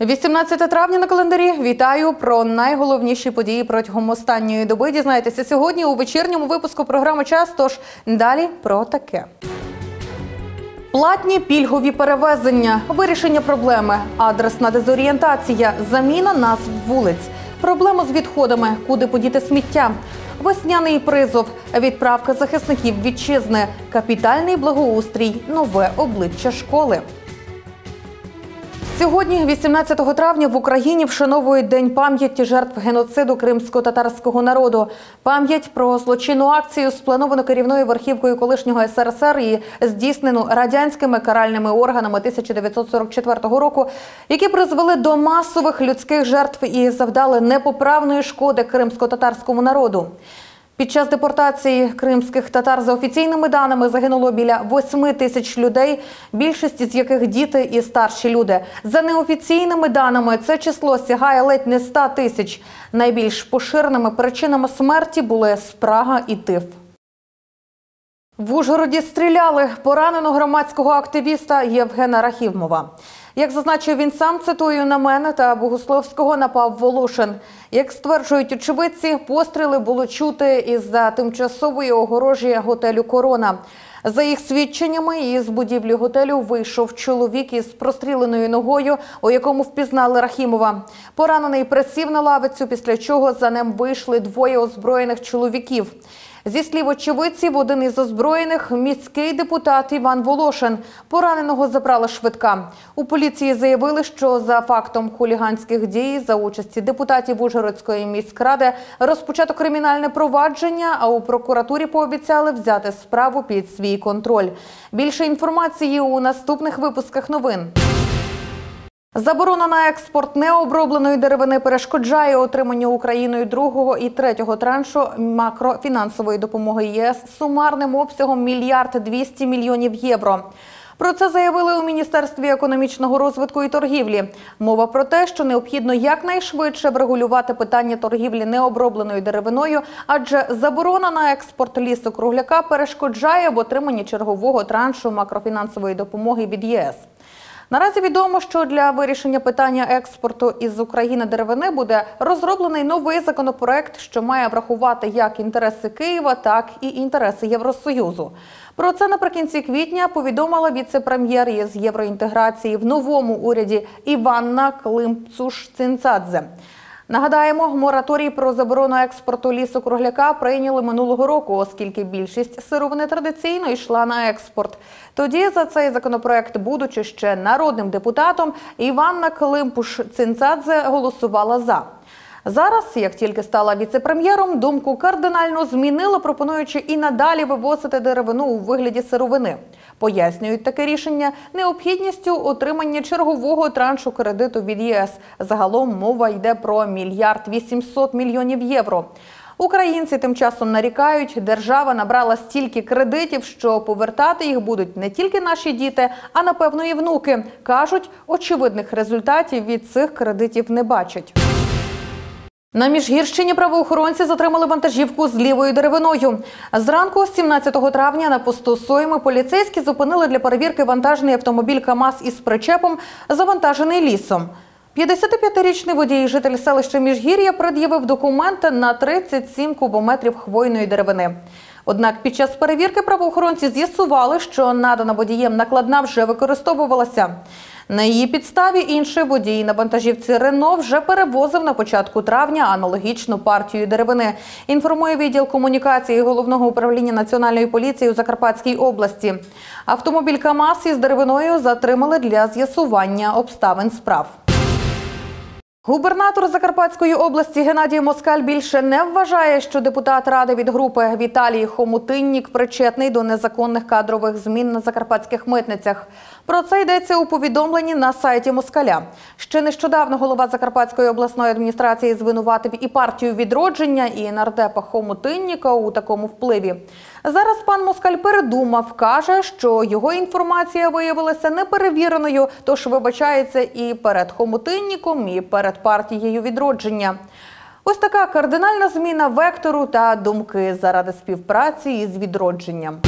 18 травня на календарі. Вітаю про найголовніші події протягом останньої доби. Дізнаєтеся сьогодні у вечірньому випуску програми Час. Тож далі про таке. Платні пільгові перевезення, вирішення проблеми, адресна дезорієнтація, заміна назв вулиць, проблема з відходами, куди подіти сміття, весняний призов, відправка захисників вітчизни, капітальний благоустрій, нове обличчя школи. Сьогодні, 18 травня, в Україні вшановують День пам'яті жертв геноциду кримсько-татарського народу. Пам'ять про злочинну акцію, сплановану керівною верхівкою колишнього СРСР і здійснену радянськими каральними органами 1944 року, які призвели до масових людських жертв і завдали непоправної шкоди кримсько-татарському народу. Під час депортації кримських татар за офіційними даними загинуло біля 8 тисяч людей, більшість з яких діти і старші люди. За неофіційними даними це число сягає ледь не 100 тисяч. Найбільш поширеними причинами смерті були спрага і тиф. В Ужгороді стріляли поранено громадського активіста Євгена Рахівмова. Як зазначив він сам, цитую на мене та Богословського напав Волошин. Як стверджують очевидці, постріли було чути із-за тимчасової огорожі готелю Корона. За їх свідченнями, із будівлі готелю вийшов чоловік із простріленою ногою, у якому впізнали Рахімова. Поранений присів на лавицю, після чого за ним вийшли двоє озброєних чоловіків. Зі слів очевидців, один із озброєних міський депутат Іван Волошин. Пораненого забрала швидка. У поліції заявили, що за фактом хуліганських дій за участі депутатів Ужгородської міськради розпочато кримінальне провадження. А у прокуратурі пообіцяли взяти справу під свій контроль. Більше інформації у наступних випусках новин. Заборона на експорт необробленої деревини перешкоджає отриманню Україною другого і третього траншу макрофінансової допомоги ЄС сумарним обсягом мільярд 200 мільйонів євро. Про це заявили у Міністерстві економічного розвитку і торгівлі. Мова про те, що необхідно якнайшвидше врегулювати питання торгівлі необробленою деревиною, адже заборона на експорт лісу кругляка перешкоджає в отриманні чергового траншу макрофінансової допомоги від ЄС. Наразі відомо, що для вирішення питання експорту із України деревини буде розроблений новий законопроект, що має врахувати як інтереси Києва, так і інтереси Євросоюзу. Про це наприкінці квітня повідомила віце-прем'єр із євроінтеграції в новому уряді Іванна Климцуш-Цинцадзе. Нагадаємо, мораторій про заборону експорту лісу кругляка прийняли минулого року, оскільки більшість сировини традиційно йшла на експорт. Тоді за цей законопроект, будучи ще народним депутатом, Іванна Климпуш Цинцадзе голосувала за. Зараз, як тільки стала віце-прем'єром, думку кардинально змінила, пропонуючи і надалі вивозити деревину у вигляді сировини. Пояснюють таке рішення необхідністю отримання чергового траншу кредиту від ЄС. Загалом мова йде про мільярд 800 мільйонів євро. Українці тим часом нарікають, держава набрала стільки кредитів, що повертати їх будуть не тільки наші діти, а напевно і внуки. кажуть, очевидних результатів від цих кредитів не бачать. На Міжгірщині правоохоронці затримали вантажівку з лівою деревиною. Зранку, 17 травня, на посту Сойми поліцейські зупинили для перевірки вантажний автомобіль КАМАЗ із причепом, завантажений лісом. 55-річний водій, житель селища Міжгір'я, пред'явив документи на 37 кубометрів хвойної деревини. Однак під час перевірки правоохоронці з'ясували, що надана водієм накладна вже використовувалася. На її підставі інший водій на вантажівці Рено вже перевозив на початку травня аналогічну партію деревини. Інформує відділ комунікації головного управління національної поліції у Закарпатській області. Автомобіль КАМАЗ із деревиною затримали для з'ясування обставин справ. Губернатор Закарпатської області Геннадій Москаль більше не вважає, що депутат ради від групи Віталій Хомутиннік причетний до незаконних кадрових змін на закарпатських митницях. Про це йдеться у повідомленні на сайті Москаля. Ще нещодавно голова Закарпатської обласної адміністрації звинуватив і партію відродження, і нардепа Хомутинніка у такому впливі. Зараз пан Москаль передумав, каже, що його інформація виявилася неперевіреною, тож вибачається і перед Хомутинніком, і перед партією відродження. Ось така кардинальна зміна вектору та думки заради співпраці із відродженням.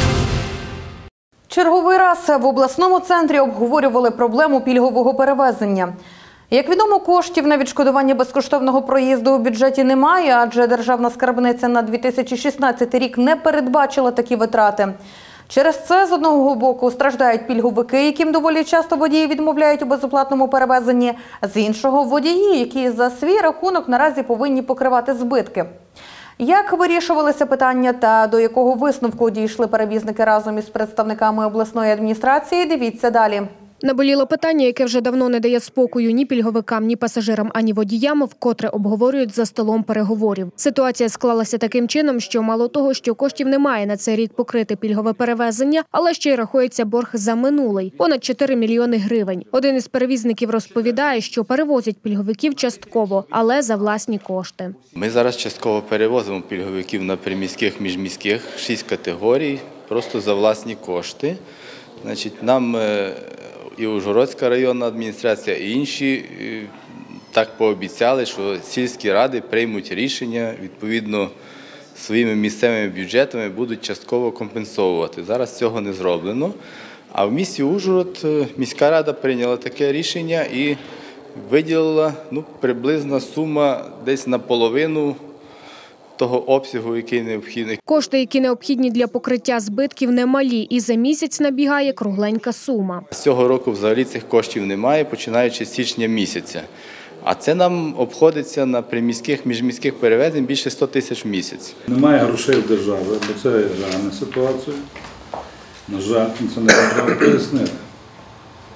Черговий раз в обласному центрі обговорювали проблему пільгового перевезення. Як відомо, коштів на відшкодування безкоштовного проїзду у бюджеті немає, адже державна скарбниця на 2016 рік не передбачила такі витрати. Через це з одного боку страждають пільговики, яким доволі часто водії відмовляють у безоплатному перевезенні. З іншого водії, які за свій рахунок наразі повинні покривати збитки. Як вирішувалися питання та до якого висновку дійшли перевізники разом із представниками обласної адміністрації? Дивіться далі. Наболіло питання, яке вже давно не дає спокою ні пільговикам, ні пасажирам, ані водіям, вкотре обговорюють за столом переговорів. Ситуація склалася таким чином, що мало того, що коштів немає на цей рік покрити пільгове перевезення, але ще й рахується борг за минулий понад 4 мільйони гривень. Один із перевізників розповідає, що перевозять пільговиків частково, але за власні кошти. Ми зараз частково перевозимо пільговиків на приміських, міжміських, шість категорій, просто за власні кошти. Значить, нам е, і Ужгородська районна адміністрація, і інші е, так пообіцяли, що сільські ради приймуть рішення відповідно своїми місцевими бюджетами будуть частково компенсовувати. Зараз цього не зроблено. А в місті Ужгород е, міська рада прийняла таке рішення і виділила ну, приблизна сума десь наполовину того обсягу, який необхідний. Кошти, які необхідні для покриття збитків, немалі, і за місяць набігає кругленька сума. З цього року взагалі цих коштів немає, починаючи з січня місяця. А це нам обходиться на приміських, міжміських перевезень більше 100 тисяч в місяць. Немає грошей в держави, бо це реальна ситуація. На жаль, це не треба пояснити.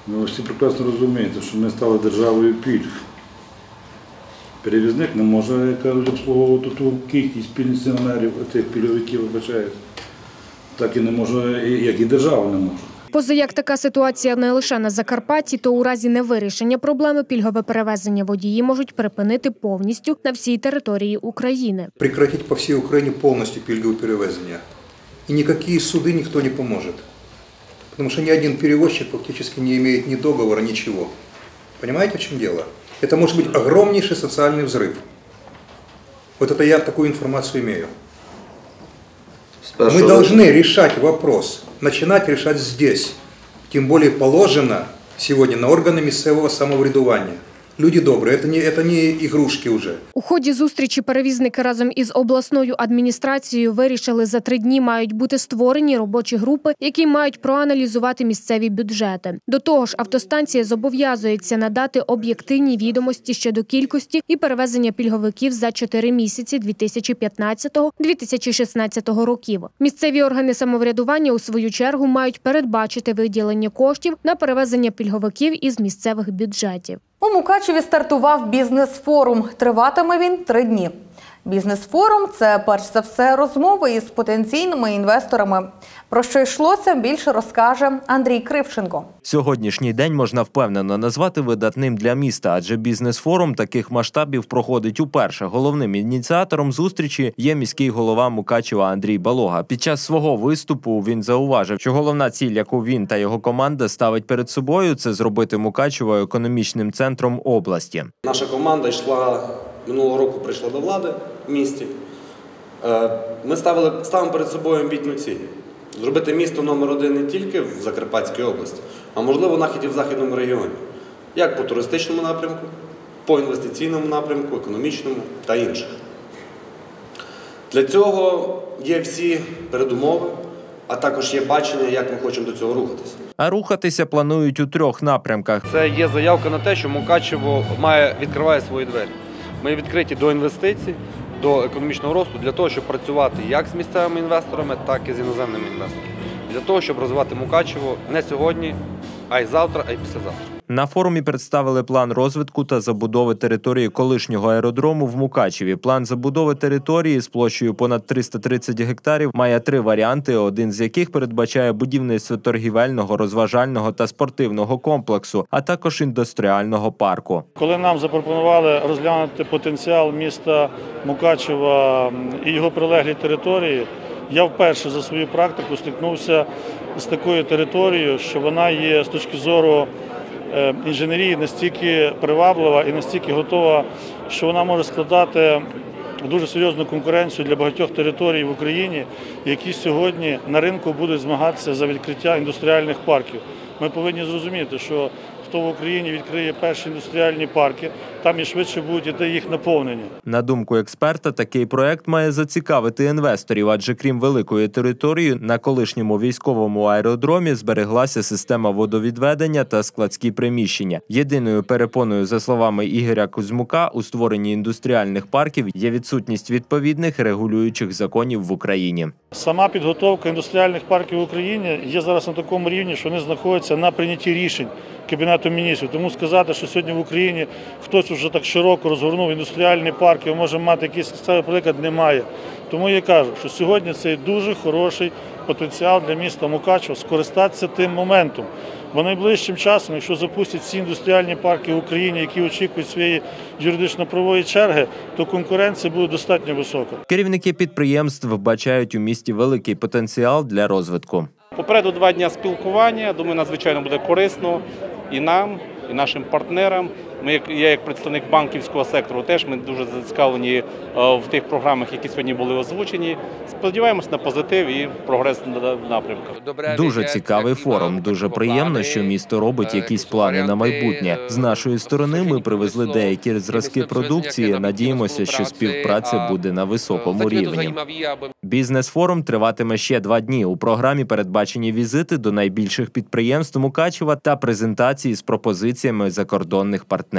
Ви всі прекрасно розумієте, що ми стали державою пільг. Перевізник не може, як кажуть, обслуговувати ту кількість пенсіонерів, тих пільговиків, вибачають. Так і не може, як і держава не може. Поза як така ситуація не лише на Закарпатті, то у разі невирішення проблеми пільгове перевезення водії можуть припинити повністю на всій території України. прекратить по всей Украине полностью пільгове перевезення. И никакие суды никто не поможет. Потому что ни один перевозчик фактически не имеет ни договора, ничего. Понимаете, в чем дело? Это может быть огромнейший социальный взрыв. Вот это я такую информацию имею. Мы должны решать вопрос, начинать решать здесь. Тем более положено сегодня на органы місцевого самоврядування. Люди добрые, это не, это не игрушки уже. У ході зустрічі перевізники разом із обласною адміністрацією вирішили за три дні мають бути створені робочі групи, які мають проаналізувати місцеві бюджети. До того ж, автостанція зобов'язується надати об'єктивні відомості щодо кількості і перевезення пільговиків за чотири місяці 2015-2016 років. Місцеві органи самоврядування у свою чергу мають передбачити виділення коштів на перевезення пільговиків із місцевих бюджетів. У Мукачеві стартував бізнес-форум. Триватиме він три дні. Бізнес-форум це перш за все розмови із потенційними інвесторами. Про що йшлося, більше розкаже Андрій Кривченко. Сьогоднішній день можна впевнено назвати видатним для міста, адже бізнес-форум таких масштабів проходить уперше. Головним ініціатором зустрічі є міський голова Мукачева Андрій Балога. Під час свого виступу він зауважив, що головна ціль, яку він та його команда ставить перед собою, це зробити Мукачево економічним центром області. Наша команда йшла минулого року, прийшла до влади місті. Е, Ми ставили, ставимо перед собою амбітну ціль. Зробити місто номер один не тільки в Закарпатській області, а можливо навіть і в західному регіоні. Як по туристичному напрямку, по інвестиційному напрямку, економічному та інших. Для цього є всі передумови, а також є бачення, як ми хочемо до цього рухатися. А рухатися планують у трьох напрямках. Це є заявка на те, що Мукачево має відкриває свої двері. Ми відкриті до інвестицій, до економічного росту для того, щоб працювати як з місцевими інвесторами, так і з іноземними інвесторами. Для того, щоб розвивати Мукачево не сьогодні, а й завтра, а й післязавтра. На форумі представили план розвитку та забудови території колишнього аеродрому в Мукачеві. План забудови території з площею понад 330 гектарів має три варіанти, один з яких передбачає будівництво торгівельного, розважального та спортивного комплексу, а також індустріального парку. Коли нам запропонували розглянути потенціал міста Мукачева і його прилеглі території, я вперше за свою практику стикнувся з такою територією, що вона є з точки зору інженерії настільки приваблива і настільки готова, що вона може складати дуже серйозну конкуренцію для багатьох територій в Україні, які сьогодні на ринку будуть змагатися за відкриття індустріальних парків. Ми повинні зрозуміти, що хто в Україні відкриє перші індустріальні парки, там і швидше будуть іти їх наповнення. На думку експерта, такий проект має зацікавити інвесторів, адже крім великої території, на колишньому військовому аеродромі збереглася система водовідведення та складські приміщення. Єдиною перепоною, за словами Ігоря Кузьмука, у створенні індустріальних парків є відсутність відповідних регулюючих законів в Україні. Сама підготовка індустріальних парків в Україні є зараз на такому рівні, що вони знаходяться на прийнятті рішень Кабінету міністрів. Тому сказати, що сьогодні в Україні хтось вже так широко розгорнув індустріальні парки, ми можемо мати якийсь цей приклад, немає. Тому я кажу, що сьогодні це дуже хороший потенціал для міста Мукачево скористатися тим моментом. Бо найближчим часом, якщо запустять всі індустріальні парки в Україні, які очікують своєї юридично-правової черги, то конкуренція буде достатньо висока. Керівники підприємств вбачають у місті великий потенціал для розвитку. Попереду два дні спілкування. Думаю, надзвичайно буде корисно і нам, і нашим партнерам. Ми, як я як представник банківського сектору, теж ми дуже зацікавлені е, в тих програмах, які сьогодні були озвучені. Сподіваємось на позитив і прогрес на напрямку. Дуже цікавий форум. Дуже приємно, що місто робить якісь плани на майбутнє. З нашої сторони ми привезли деякі зразки продукції. Надіємося, що співпраця буде на високому рівні. Бізнес-форум триватиме ще два дні. У програмі передбачені візити до найбільших підприємств Мукачева та презентації з пропозиціями закордонних партнерів.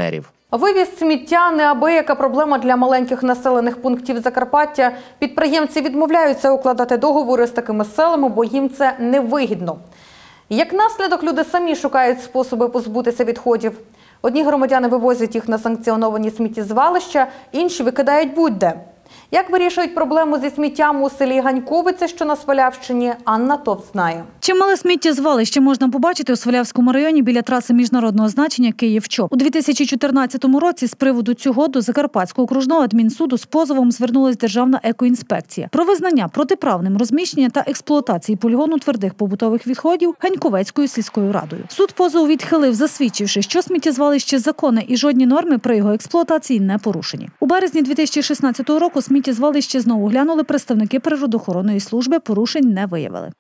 Вивіз сміття неабияка проблема для маленьких населених пунктів Закарпаття. Підприємці відмовляються укладати договори з такими селами, бо їм це невигідно. Як наслідок, люди самі шукають способи позбутися відходів. Одні громадяни вивозять їх на санкціоновані сміттєзвалища, інші викидають будь-де. Як вирішують проблему зі сміттям у селі Ганьковице, що на Свалявщині, Анна Товт знає. Чимале сміттєзвалище можна побачити у Свалявському районі біля траси міжнародного значення Київ-Чоп. У 2014 році з приводу цього до Закарпатського окружного адмінсуду з позовом звернулась Державна екоінспекція про визнання протиправним розміщення та експлуатації полігону твердих побутових відходів Ганьковецькою сільською радою. Суд позов відхилив, засвідчивши, що сміттєзвалище законне і жодні норми при його експлуатації не порушені. У березні 2016 року сміттєзвалище знову глянули представники природоохоронної служби. Порушень не виявили.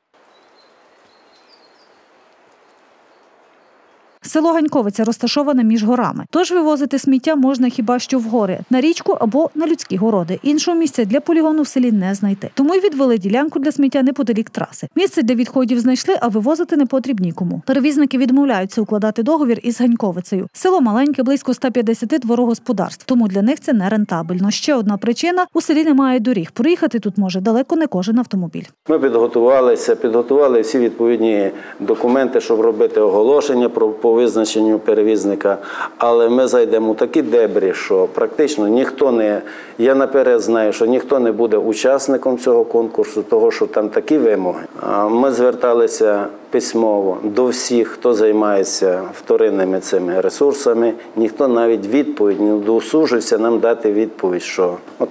Село Ганьковиця розташоване між горами, тож вивозити сміття можна хіба що в гори, на річку або на людські городи. Іншого місця для полігону в селі не знайти. Тому й відвели ділянку для сміття неподалік траси. Місце для відходів знайшли, а вивозити не потрібні кому. Перевізники відмовляються укладати договір із Ганьковицею. Село маленьке, близько 150 дворогосподарств, тому для них це не рентабельно. Ще одна причина: у селі немає доріг. Проїхати тут може далеко не кожен автомобіль. Ми підготувалися, підготували всі відповідні документи, щоб робити оголошення про по визначенню перевізника. Але ми зайдемо у такі дебрі, що практично ніхто не я наперед знаю, що ніхто не буде учасником цього конкурсу, того що там такі вимоги. Ми зверталися письмово до всіх, хто займається вторинними цими ресурсами. Ніхто навіть відповідь не досужився нам дати відповідь, що от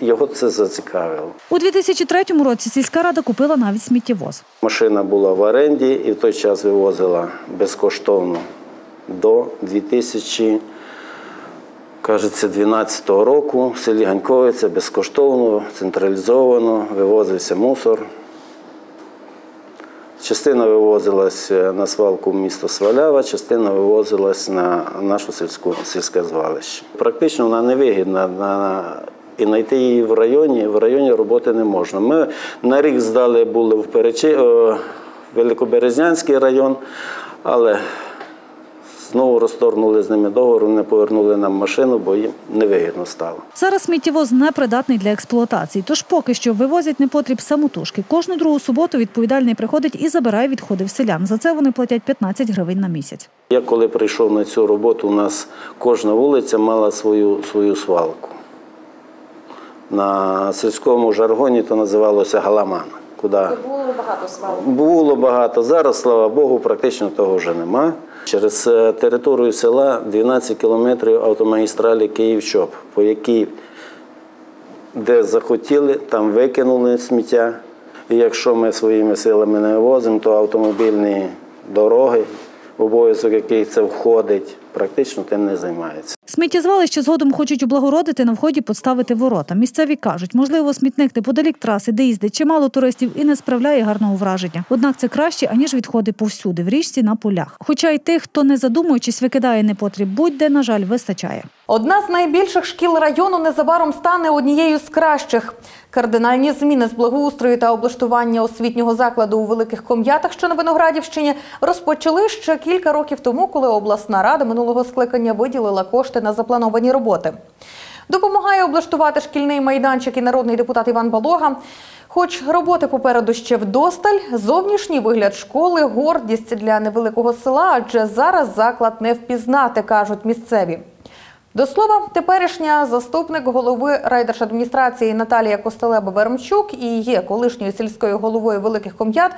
його це зацікавило. У 2003 році сільська рада купила навіть сміттєвоз. Машина була в оренді і в той час вивозила безкоштовно до 2000, кажеться, 12 року в селі Ганьковиця безкоштовно, централізовано, вивозився мусор. Частина вивозилась на свалку в місто Свалява, частина вивозилась на нашу сільську сільське звалище. Практично вона невигідна на і знайти її в районі, в районі роботи не можна. Ми на рік здали були в Перечи, о, Великоберезнянський район, але знову розторгнули з ними договор, не повернули нам машину, бо їм невигідно стало. Зараз сміттєвоз не придатний для експлуатації, тож поки що вивозять непотріб самотужки. Кожну другу суботу відповідальний приходить і забирає відходи в селян. За це вони платять 15 гривень на місяць. Я коли прийшов на цю роботу, у нас кожна вулиця мала свою, свою свалку. На сільському жаргоні то називалося галаман. Куди Було багато свалок. було багато. Зараз, слава Богу, практично того вже нема. Через е, територію села 12 кілометрів автомагістралі Київ-Чоп, по якій де захотіли, там викинули сміття. І якщо ми своїми силами не вивозимо, то автомобільні дороги, обов'язок яких це входить, практично тим не займаються. Сміттєзвалище згодом хочуть облагородити на вході поставити ворота. Місцеві кажуть, можливо, смітник неподалік траси, де їздить чимало туристів і не справляє гарного враження. Однак це краще, аніж відходи повсюди, в річці на полях. Хоча й тих, хто не задумуючись, викидає непотріб, будь-де, на жаль, вистачає. Одна з найбільших шкіл району незабаром стане однією з кращих. Кардинальні зміни з благоустрою та облаштування освітнього закладу у великих ком'ятах, що на Виноградівщині, розпочали ще кілька років тому, коли обласна рада минулого скликання виділила кошти на заплановані роботи. Допомагає облаштувати шкільний майданчик і народний депутат Іван Балога. Хоч роботи попереду ще вдосталь, зовнішній вигляд школи гордість для невеликого села, адже зараз заклад не впізнати, кажуть місцеві. До слова, теперішня заступник голови райдержадміністрації Наталія Костелеба Беремчук і є колишньою сільською головою великих ком'ят,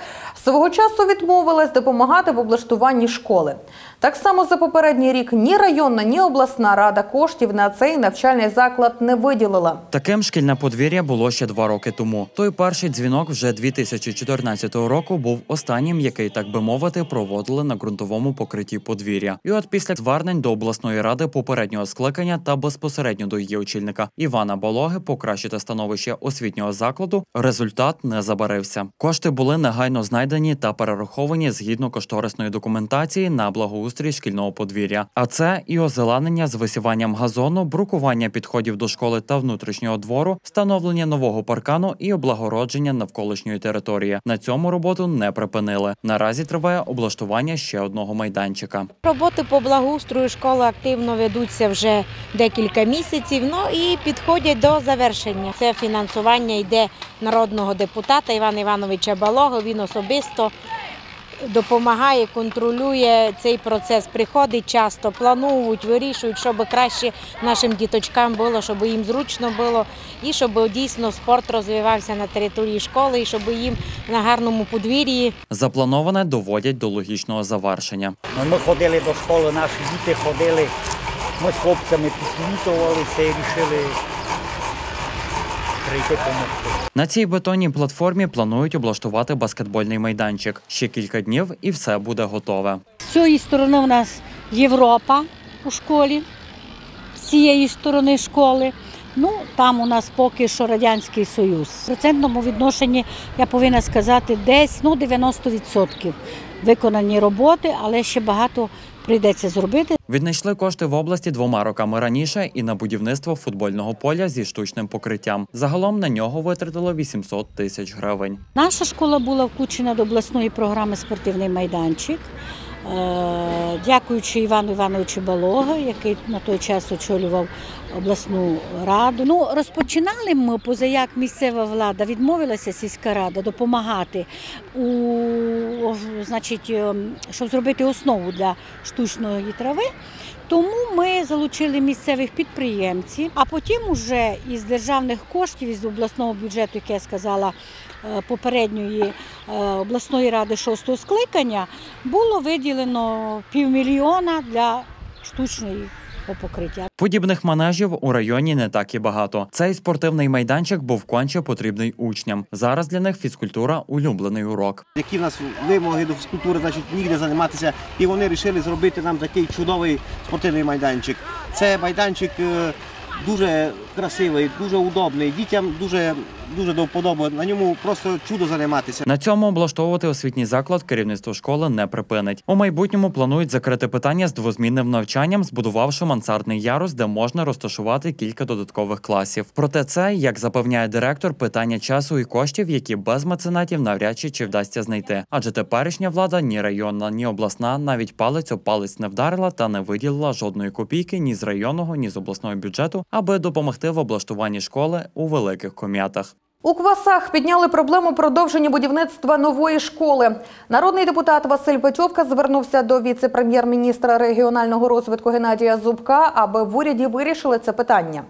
свого часу відмовилась допомагати в облаштуванні школи. Так само за попередній рік ні районна, ні обласна рада коштів на цей навчальний заклад не виділила. Таким шкільне подвір'я було ще два роки тому. Той перший дзвінок вже 2014 року був останнім, який, так би мовити, проводили на ґрунтовому покритті подвір'я. І от після звернень до обласної ради попереднього скликання та безпосередньо до її очільника Івана Бологи покращити становище освітнього закладу, результат не забарився. Кошти були негайно знайдені та перераховані згідно кошторисної документації на благоустрій шкільного подвір'я. А це і озеленення з висіванням газону, брукування підходів до школи та внутрішнього двору, встановлення нового паркану і облагородження навколишньої території. На цьому роботу не припинили. Наразі триває облаштування ще одного майданчика. Роботи по благоустрою школи активно ведуться вже декілька місяців. Ну і підходять до завершення. Це фінансування йде народного депутата Івана Івановича Балого. Він особисто допомагає, контролює цей процес. Приходить часто, планують, вирішують, щоб краще нашим діточкам було, щоб їм зручно було, і щоб дійсно спорт розвивався на території школи, і щоб їм на гарному подвір'ї Заплановане доводять до логічного завершення. Ми ходили до школи, наші діти ходили. Ми з хлопцями посвітувалися і вирішили прийти допомогти. На цій бетонній платформі планують облаштувати баскетбольний майданчик. Ще кілька днів і все буде готове. З цієї сторони у нас Європа у школі, з цієї сторони школи. Ну, там у нас поки що Радянський Союз. В процентному відношенні я повинна сказати десь ну, 90% виконані роботи, але ще багато прийдеться зробити. Віднайшли кошти в області двома роками раніше і на будівництво футбольного поля зі штучним покриттям. Загалом на нього витратили 800 тисяч гривень. Наша школа була включена до обласної програми Спортивний майданчик. Е, Дякуючи Івану Івановичу Балога, який на той час очолював обласну раду. Ну, розпочинали ми, позаяк місцева влада відмовилася сільська рада допомагати у значить, ем, щоб зробити основу для штучної трави. Тому ми залучили місцевих підприємців, а потім уже із державних коштів, із обласного бюджету, як я сказала, е, попередньої е, обласної ради шостого скликання, було виділено півмільйона для штучної покриття. Подібних манежів у районі не так і багато. Цей спортивний майданчик був конче потрібний учням. Зараз для них фізкультура улюблений урок. Які в нас вимоги до фізкультури, значить, ніде займатися. І вони вирішили зробити нам такий чудовий спортивний майданчик. Це майданчик е, дуже красивий, дуже удобний. Дітям дуже, дуже до вподоби. На ньому просто чудо займатися. На цьому облаштовувати освітній заклад керівництво школи не припинить. У майбутньому планують закрити питання з двозмінним навчанням, збудувавши мансардний ярус, де можна розташувати кілька додаткових класів. Проте це, як запевняє директор, питання часу і коштів, які без меценатів навряд чи чи вдасться знайти. Адже теперішня влада ні районна, ні обласна навіть палець об палець не вдарила та не виділила жодної копійки ні з районного, ні з обласного бюджету, аби допомогти в облаштуванні школи у великих ком'ятах. У Квасах підняли проблему продовження будівництва нової школи. Народний депутат Василь Петьовка звернувся до віце-прем'єр-міністра регіонального розвитку Геннадія Зубка, аби в уряді вирішили це питання.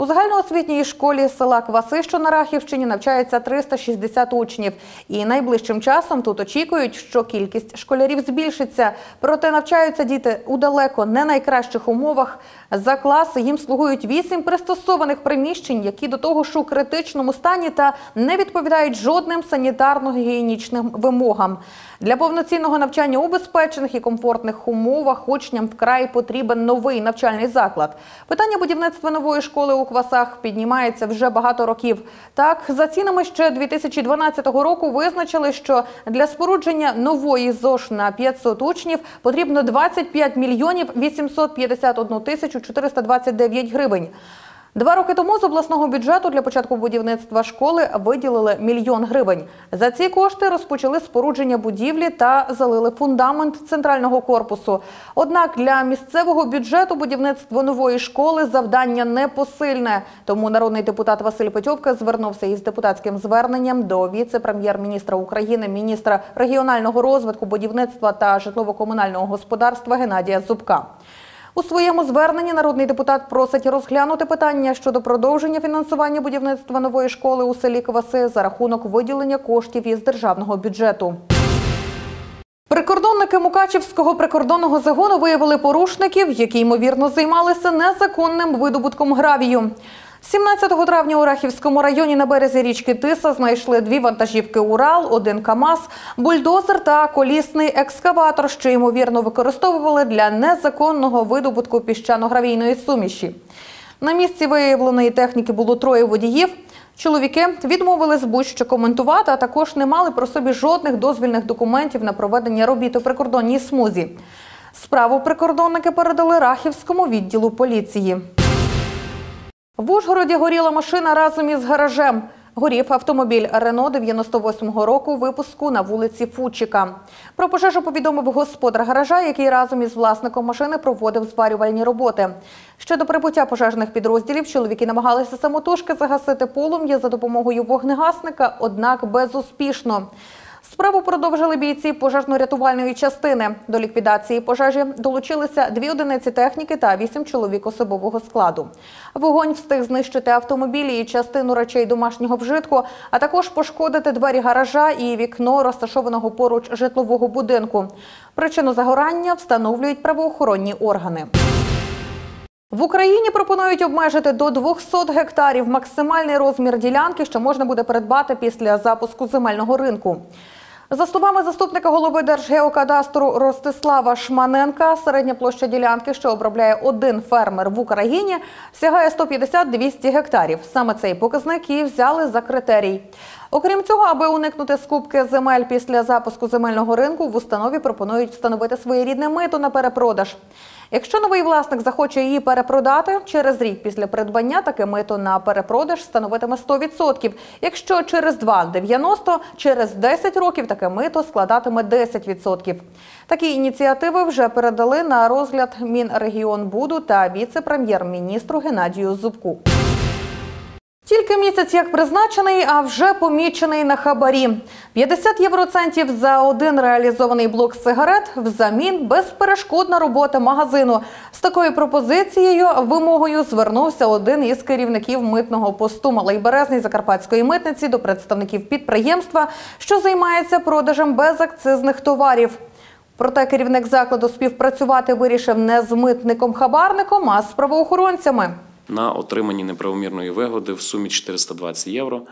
У загальноосвітній школі села Кваси, що на Рахівщині, навчається 360 учнів. І найближчим часом тут очікують, що кількість школярів збільшиться. Проте навчаються діти у далеко не найкращих умовах. За класи їм слугують вісім пристосованих приміщень, які до того ж у критичному стані та не відповідають жодним санітарно-гігієнічним вимогам. Для повноцінного навчання у безпечних і комфортних умовах учням вкрай потрібен новий навчальний заклад. Питання будівництва нової школи у Квасах піднімається вже багато років. Так, за цінами ще 2012 року визначили, що для спорудження нової ЗОШ на 500 учнів потрібно 25 мільйонів 851 тисячу 429 гривень. Два роки тому з обласного бюджету для початку будівництва школи виділили мільйон гривень. За ці кошти розпочали спорудження будівлі та залили фундамент центрального корпусу. Однак для місцевого бюджету будівництво нової школи завдання непосильне. Тому народний депутат Василь Петьовка звернувся із депутатським зверненням до віце-прем'єр-міністра України, міністра регіонального розвитку, будівництва та житлово-комунального господарства Геннадія Зубка. У своєму зверненні народний депутат просить розглянути питання щодо продовження фінансування будівництва нової школи у селі Кваси за рахунок виділення коштів із державного бюджету. Прикордонники Мукачівського прикордонного загону виявили порушників, які ймовірно займалися незаконним видобутком гравію. 17 травня у Рахівському районі на березі річки Тиса знайшли дві вантажівки Урал, один КАМАЗ, бульдозер та колісний екскаватор, що ймовірно використовували для незаконного видобутку піщано-гравійної суміші. На місці виявленої техніки було троє водіїв. Чоловіки відмовились будь-що коментувати, а також не мали про собі жодних дозвільних документів на проведення робіт у прикордонній смузі. Справу прикордонники передали Рахівському відділу поліції. В Ужгороді горіла машина разом із гаражем. Горів автомобіль Рено 98-го року випуску на вулиці Фучика. Про пожежу повідомив господар гаража, який разом із власником машини проводив зварювальні роботи. Щодо прибуття пожежних підрозділів, чоловіки намагалися самотужки загасити полум'я за допомогою вогнегасника, однак безуспішно. Справу продовжили бійці пожежно-рятувальної частини. До ліквідації пожежі долучилися дві одиниці техніки та вісім чоловік особового складу. Вогонь встиг знищити автомобілі і частину речей домашнього вжитку, а також пошкодити двері гаража і вікно розташованого поруч житлового будинку. Причину загорання встановлюють правоохоронні органи. В Україні пропонують обмежити до 200 гектарів максимальний розмір ділянки, що можна буде придбати після запуску земельного ринку. За словами заступника голови Держгеокадастру Ростислава Шманенка, середня площа ділянки, що обробляє один фермер в Україні, сягає 150-200 гектарів. Саме цей показник і взяли за критерій. Окрім цього, аби уникнути скупки земель після запуску земельного ринку, в установі пропонують встановити своєрідне мито на перепродаж. Якщо новий власник захоче її перепродати, через рік після придбання таке мито на перепродаж становитиме 100%. Якщо через 2 – 90%, через 10 років таке мито складатиме 10%. Такі ініціативи вже передали на розгляд Мінрегіонбуду та віце-прем'єр-міністру Геннадію Зубку. Тільки місяць як призначений, а вже помічений на хабарі. 50 євроцентів за один реалізований блок сигарет взамін безперешкодна робота магазину. З такою пропозицією вимогою звернувся один із керівників митного посту Малий Березний Закарпатської митниці до представників підприємства, що займається продажем безакцизних товарів. Проте керівник закладу співпрацювати вирішив не з митником-хабарником, а з правоохоронцями. На отриманні неправомірної вигоди в сумі 420 євро.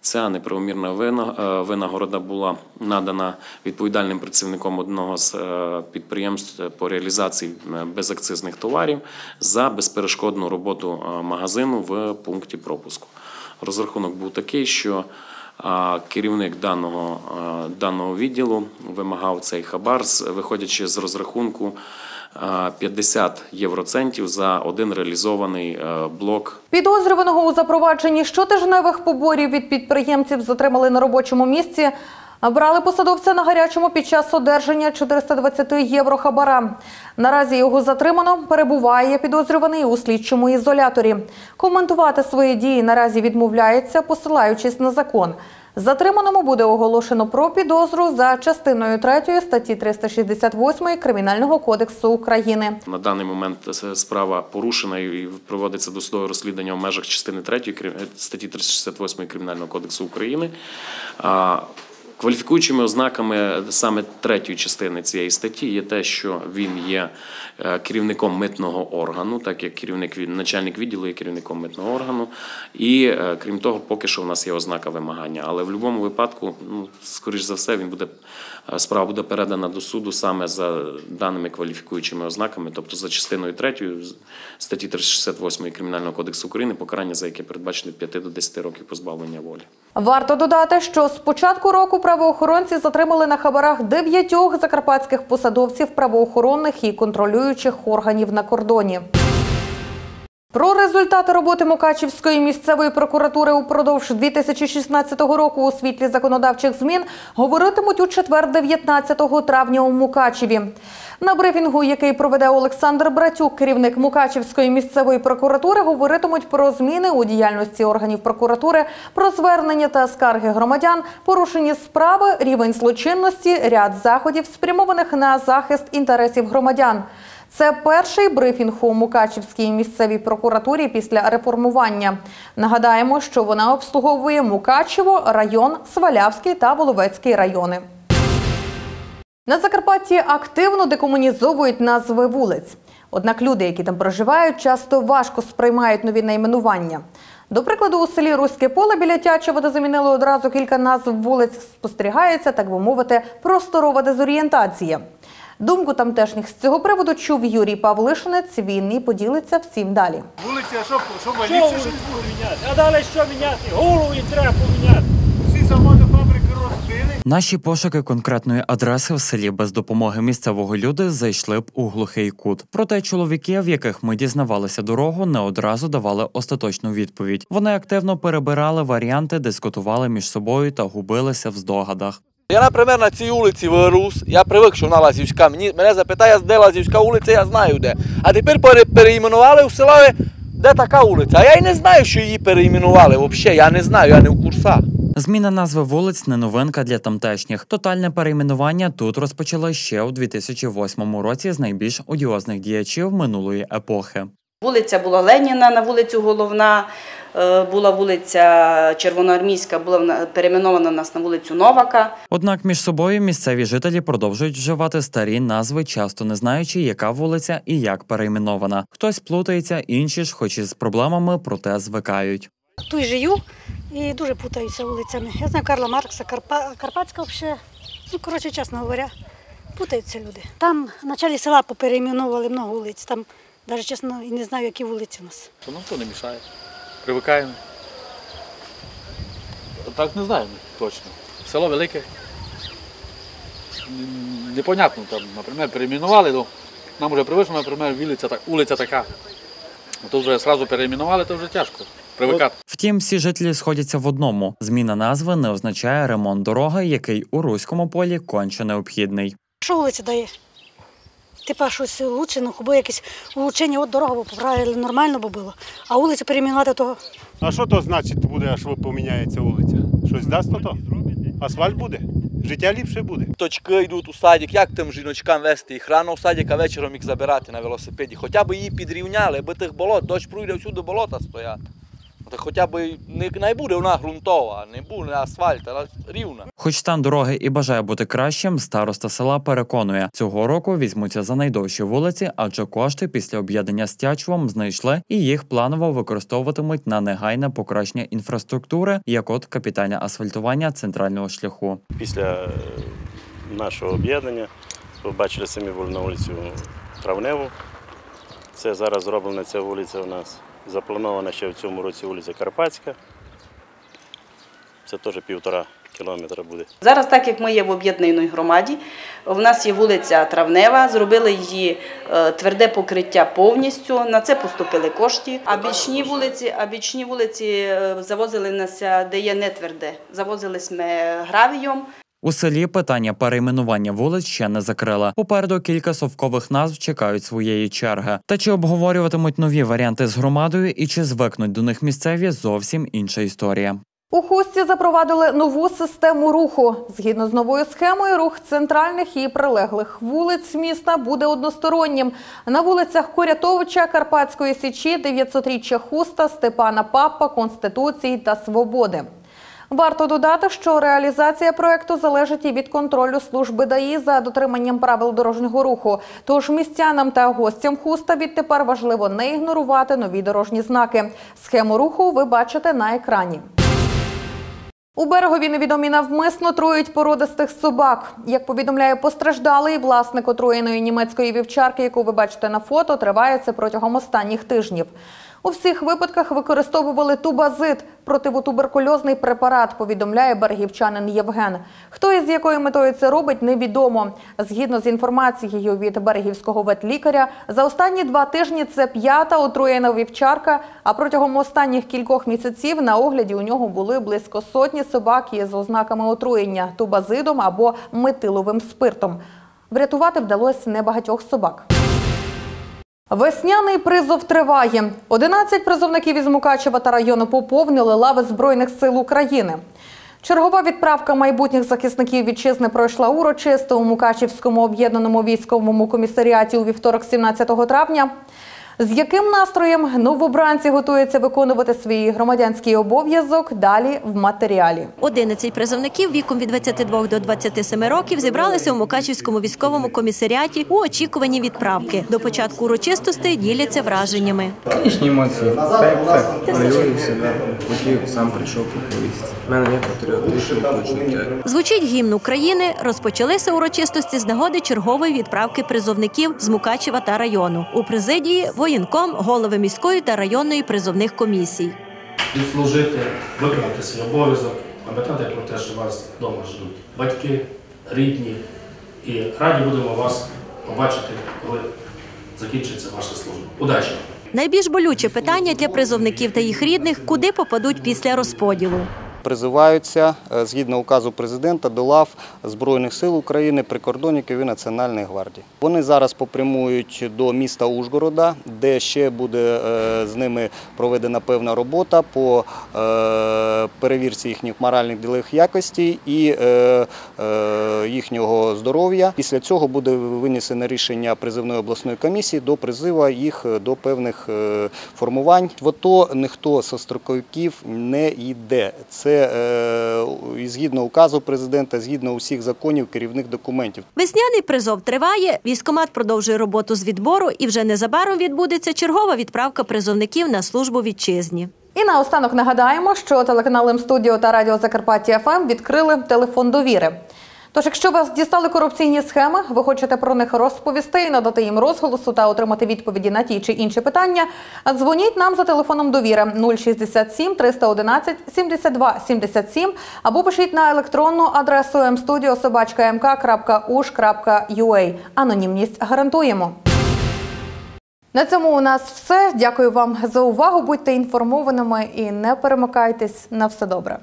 Ця неправомірна е, винагорода була надана відповідальним працівником одного з е, підприємств по реалізації е, безакцизних товарів за безперешкодну роботу е, магазину в пункті пропуску. Розрахунок був такий, що керівник даного, е, даного відділу вимагав цей хабар, виходячи з розрахунку е, 50 євроцентів за один реалізований е, блок Підозрюваного у запровадженні щотижневих поборів від підприємців затримали на робочому місці. Брали посадовця на гарячому під час одержання 420 євро хабара. Наразі його затримано, перебуває підозрюваний у слідчому ізоляторі. Коментувати свої дії наразі відмовляється, посилаючись на закон. Затриманому буде оголошено про підозру за частиною 3 статті 368 Кримінального кодексу України. На даний момент справа порушена і проводиться досудове розслідування в межах частини 3 статті 368 Кримінального кодексу України. Кваліфікуючими ознаками саме третьої частини цієї статті є те, що він є е, керівником митного органу, так як керівник начальник відділу є керівником митного органу. І е, крім того, поки що в нас є ознака вимагання. Але в будь-якому випадку, ну скоріш за все, він буде е, справа буде передана до суду саме за даними кваліфікуючими ознаками, тобто за частиною 3 статті 368 Кримінального кодексу України, покарання за яке передбачено від 5 до 10 років позбавлення волі. Варто додати, що з початку року правоохоронці затримали на хабарах дев'ятьох закарпатських посадовців правоохоронних і контролюючих органів на кордоні. Про результати роботи Мукачівської місцевої прокуратури упродовж 2016 року у світлі законодавчих змін говоритимуть у четвер 19 травня у Мукачеві. На брифінгу, який проведе Олександр Братюк, керівник Мукачівської місцевої прокуратури, говоритимуть про зміни у діяльності органів прокуратури, про звернення та скарги громадян, порушені справи, рівень злочинності, ряд заходів, спрямованих на захист інтересів громадян. Це перший брифінг у Мукачівській місцевій прокуратурі після реформування. Нагадаємо, що вона обслуговує Мукачево, район, Свалявський та Воловецький райони. На Закарпатті активно декомунізовують назви вулиць. Однак люди, які там проживають, часто важко сприймають нові найменування. До прикладу, у селі Руське поле біля Тячева, де замінили одразу кілька назв вулиць, спостерігається, так би мовити, просторова дезорієнтація. Думку тамтешніх з цього приводу чув Юрій Павлишинець. Він і поділиться всім далі. Вулиця, що, що валіться, що міняти? А далі що міняти? Голову і треба поміняти. Всі заводи фабрики розбили. Наші пошуки конкретної адреси в селі без допомоги місцевого люди зайшли б у глухий кут. Проте чоловіки, в яких ми дізнавалися дорогу, не одразу давали остаточну відповідь. Вони активно перебирали варіанти, дискутували між собою та губилися в здогадах. Я, наприклад, на цій вулиці вирус, я привик, що вона Лазівська. Мені, мене запитає, де Лазівська вулиця, я знаю де. А тепер пере, переіменували в селі, де така вулиця. А я й не знаю, що її переіменували. Взагалі, я не знаю, я не в курсах. Зміна назви вулиць не новинка для тамтешніх. Тотальне перейменування тут розпочали ще у 2008 році з найбільш одіозних діячів минулої епохи. Вулиця була Леніна на вулицю Головна, була вулиця Червоноармійська, була перейменована нас на вулицю Новака. Однак між собою місцеві жителі продовжують вживати старі назви, часто не знаючи, яка вулиця і як перейменована. Хтось плутається, інші ж, хоч і з проблемами, проте звикають. Тут живу і дуже путаюся вулицями. Я знаю Карла Маркса, Карпа... Карпатська взагалі. Ну, коротше, чесно говоря, путаються люди. Там в началі села поперейменовували много вулиць. Там навіть чесно і не знаю, які вулиці у нас. То нам то не мішає. Привикаємо. Так не знаємо точно. Село велике. Непонятно там, наприклад, перейменували, ну, нам вже привично, наприклад, вулиця, так- вулиця така. А То вже одразу перейменували, то вже тяжко. Привикати. Втім, всі жителі сходяться в одному: зміна назви не означає ремонт дороги, який у руському полі конче необхідний. Що вулиця дає? Типа щось лучше, ну або якесь улучшення, от дорогу поправили, нормально би було. А вулицю перейменувати того. А що то значить буде, що поміняється вулиця? Щось дасть то? Асфальт буде? Життя ліпше буде. Точки йдуть у садик, як тим жіночкам вести їх рано в садик, а вечором їх забирати на велосипеді. Хоча б її підрівняли, аби тих болот, дощ пройде всюди болота стоять. Та хоча б не, не буде вона ґрунтова, не буде асфальт, а рівна. Хоч стан дороги і бажає бути кращим, староста села переконує, цього року візьмуться за найдовші вулиці, адже кошти після об'єднання з Тячевом знайшли і їх планово використовуватимуть на негайне покращення інфраструктури, як от капітальне асфальтування центрального шляху. Після е, нашого об'єднання ви бачили самі вулицю на вулицю Травневу. Це зараз зроблена ця вулиця у нас. Запланована ще в цьому році вулиця Карпатська. Це теж півтора кілометра буде. Зараз, так як ми є в об'єднаній громаді, в нас є вулиця Травнева, зробили її е, тверде покриття повністю. На це поступили кошти. А бічні вулиці, а бічні вулиці е, завозили нас, де є не тверде. Завозили ми гравієм. У селі питання перейменування вулиць ще не закрила. Попереду кілька совкових назв чекають своєї черги. Та чи обговорюватимуть нові варіанти з громадою і чи звикнуть до них місцеві зовсім інша історія. У Хусті запровадили нову систему руху. Згідно з новою схемою, рух центральних і прилеглих вулиць міста буде одностороннім. На вулицях Курятовича, Карпатської Січі, 900-річчя Хуста, Степана Папа, Конституції та Свободи. Варто додати, що реалізація проекту залежить і від контролю служби ДАІ за дотриманням правил дорожнього руху. Тож містянам та гостям хуста відтепер важливо не ігнорувати нові дорожні знаки. Схему руху ви бачите на екрані. У берегові невідомі навмисно трують породистих собак. Як повідомляє постраждалий власник отруєної німецької вівчарки, яку ви бачите на фото, триває це протягом останніх тижнів. У всіх випадках використовували тубазит – противотуберкульозний препарат, повідомляє берегівчанин Євген. Хто і з якою метою це робить, невідомо. Згідно з інформацією від берегівського ветлікаря, за останні два тижні це п'ята отруєна вівчарка, а протягом останніх кількох місяців на огляді у нього були близько сотні собак із ознаками отруєння тубазидом або метиловим спиртом. Врятувати вдалося небагатьох собак. Весняний призов триває. 11 призовників із Мукачева та району поповнили лави Збройних сил України. Чергова відправка майбутніх захисників вітчизни пройшла урочисто у Мукачівському об'єднаному військовому комісаріаті у вівторок, 17 травня. З яким настроєм новобранці готуються виконувати свій громадянський обов'язок далі в матеріалі. 11 призовників віком від 22 до 27 років зібралися у Мукачівському військовому комісаріаті у очікуванні відправки. До початку урочистостей діляться враженнями. Звісно, емоції. Так, так, хвилююся, так. Хотів, сам прийшов поповісти. Мене є патріотичне почуття. Звучить гімн України. Розпочалися урочистості з нагоди чергової відправки призовників з Мукачева та району. У президії воєнком, голови міської та районної призовних комісій. відслужити, виконати свій обов'язок, пам'ятати про те, що вас вдома ждуть батьки, рідні, і раді будемо вас побачити, коли закінчиться ваша служба. Удачі! Найбільш болюче питання для призовників та їх рідних, куди попадуть після розподілу. Призиваються е, згідно указу президента до лав Збройних сил України, прикордонників і Національної гвардії. Вони зараз попрямують до міста Ужгорода, де ще буде е, з ними проведена певна робота по е, перевірці їхніх моральних ділових якостей і їхнього здоров'я. Після цього буде винесено рішення призивної обласної комісії до призиву їх до певних формувань. В АТО ніхто зі строковиків не йде. Це е, і згідно указу президента, згідно усіх законів, керівних документів. Весняний призов триває. Військомат продовжує роботу з відбору, і вже незабаром відбудеться чергова відправка призовників на службу вітчизні. І наостанок нагадаємо, що телеканал М-студіо та радіо Закарпаття ФМ відкрили телефон довіри. Тож, якщо вас дістали корупційні схеми, ви хочете про них розповісти надати їм розголосу та отримати відповіді на ті чи інші питання, дзвоніть нам за телефоном довіри 067 311 72 77 або пишіть на електронну адресу mstudio.mk.ush.ua. Анонімність гарантуємо. На цьому у нас все. Дякую вам за увагу. Будьте інформованими і не перемикайтесь. На все добре.